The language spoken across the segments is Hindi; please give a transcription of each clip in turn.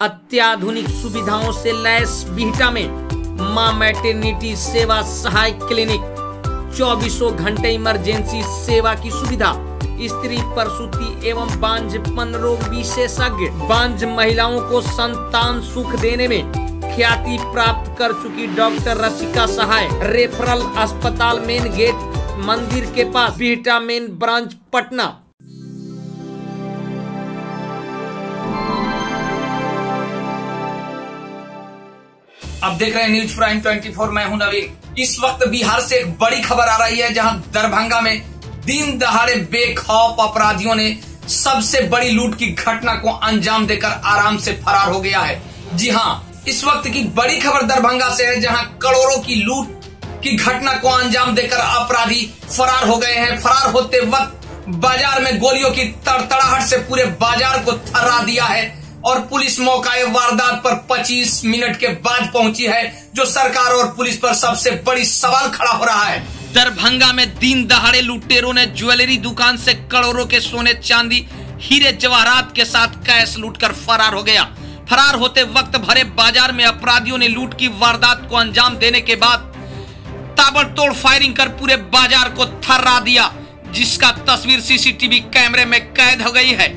अत्याधुनिक सुविधाओं से लैस बिहटा में माँ मैटरनिटी सेवा सहायक क्लिनिक, चौबीसों घंटे इमरजेंसी सेवा की सुविधा, स्त्री प्रसूति एवं बांझपन रोग विशेषज्ञ। बांझ महिलाओं को संतान सुख देने में ख्याति प्राप्त कर चुकी डॉक्टर रसिका सहाय। रेफरल अस्पताल मेन गेट मंदिर के पास बिहटा मेन ब्रांच, पटना। अब देख रहे हैं न्यूज़ प्राइम 24 मैं हूँ नवीन। इस वक्त बिहार से एक बड़ी खबर आ रही है, जहाँ दरभंगा में दिन दहाड़े बेखौफ अपराधियों ने सबसे बड़ी लूट की घटना को अंजाम देकर आराम से फरार हो गया है। जी हाँ, इस वक्त की बड़ी खबर दरभंगा से है, जहाँ करोड़ों की लूट की घटना को अंजाम देकर अपराधी फरार हो गए हैं। फरार होते वक्त बाज़ार में गोलियों की तड़तड़ाहट से पूरे बाज़ार को थर्रा दिया है। और पुलिस मौका वारदात पर 25 मिनट के बाद पहुँची है, जो सरकार और पुलिस पर सबसे बड़ी सवाल खड़ा हो रहा है। दरभंगा में दिन दहाड़े लुटेरों ने ज्वेलरी दुकान से करोड़ों के सोने, चांदी, हीरे जवाहरात के साथ कैश लूटकर फरार हो गया। फरार होते वक्त भरे बाज़ार में अपराधियों ने लूट की वारदात को अंजाम देने के बाद ताबड़तोड़ फायरिंग कर पूरे बाज़ार को थर्रा दिया, जिसका तस्वीर सीसीटीवी कैमरे में कैद हो गई है।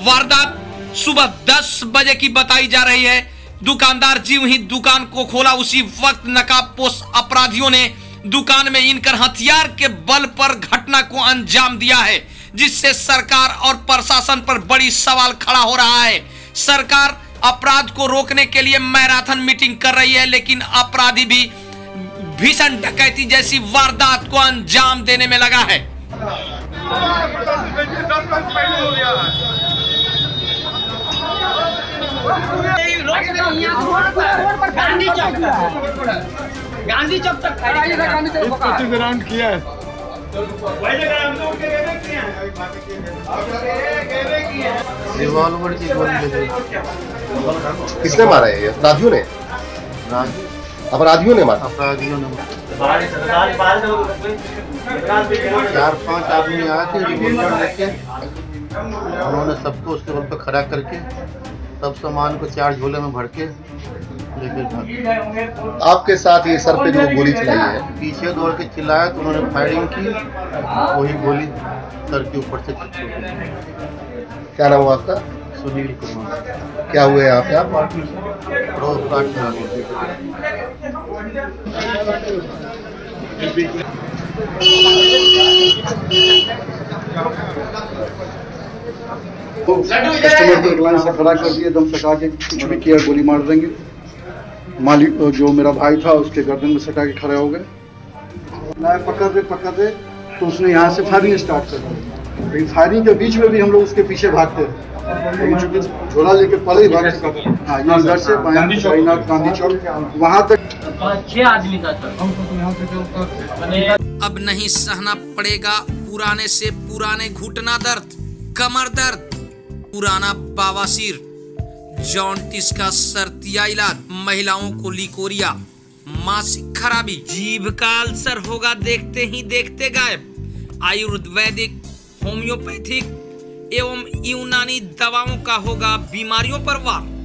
वारदात सुबह 10 बजे की बताई जा रही है। दुकानदार जीव ही दुकान को खोला। उसी वक्त नकाबपोश अपराधियों ने दुकान में इनकर हथियार के बल पर घटना को अंजाम दिया है, जिससे सरकार और प्रशासन पर बड़ी सवाल खड़ा हो रहा है। सरकार अपराध को रोकने के लिए मैराथन मीटिंग कर रही है, लेकिन अपराधी भी भीषण डकैती जैसी वारदात को अंजाम देने में लगा है। गांधी चौक तक। गांधी चौक तक। खड़ी है। ग्राउंड किया है रिवॉल्वर की गोली किसने मारा है अपराधियों ने? अपराधियों ने मारा। अपराधियों ने चार पाँच आदमी आए थे रिवॉल्वर लेके उन्होंने सबको उसके बल पे खड़ा करके सब सामान को चार झोले में भर के लेके भागे। आपके साथ ये सर पे जो गोली चलाई है? पीछे दौड़ के चिल्लाया तो उन्होंने फायरिंग की, वही गोली सर के ऊपर से क्या नाम हुआ आपका? सुनील कुमार। क्या हुए यहाँ पे आप? रोज काट। तो कस्टमर को एक लाइन से खड़ा कर दिया दम सटा के कुछ भी किया गोली मार देंगे। मालिक जो मेरा भाई था उसके गर्दन में सटा के खड़े हो गए। मैं पकड़ दे पकड़ दे तो उसने यहाँ से फायरिंग स्टार्ट कर दी। लेकिन फायरिंग के बीच में भी हम लोग उसके पीछे भागते चूँकि झोला लेके पहले ही भाग हाँ। ये इधर से गांधी चौक। वहाँ तक छह आदमी का था। अब नहीं सहना पड़ेगा पुराने से पुराने घुटना दर्द। कमर दर्द पुराना बावासीर जॉन्टिस का सर्दिया इलाज, महिलाओं को लिकोरिया, मासिक खराबी। जीभ का अल्सर होगा, देखते ही देखते गायब। आयुर्वेदिक, होम्योपैथिक एवं यूनानी दवाओं का होगा, बीमारियों पर वार।